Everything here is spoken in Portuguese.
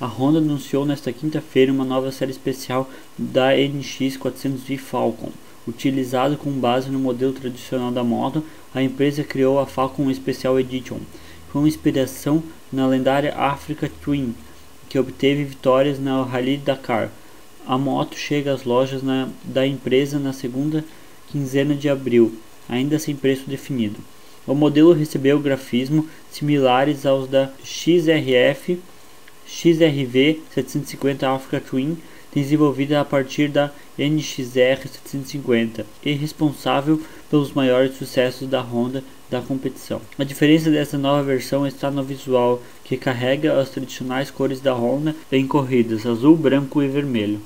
A Honda anunciou nesta quinta-feira uma nova série especial da NX400i Falcon. Utilizado com base no modelo tradicional da moto, a empresa criou a Falcon Special Edition, com inspiração na lendária Africa Twin, que obteve vitórias na Rally Dakar. A moto chega às lojas na, da empresa na segunda quinzena de abril, ainda sem preço definido. O modelo recebeu grafismos similares aos da XRF XRV 750 Africa Twin, desenvolvida a partir da NXR 750 e responsável pelos maiores sucessos da Honda da competição. A diferença dessa nova versão está no visual, que carrega as tradicionais cores da Honda em corridas azul, branco e vermelho.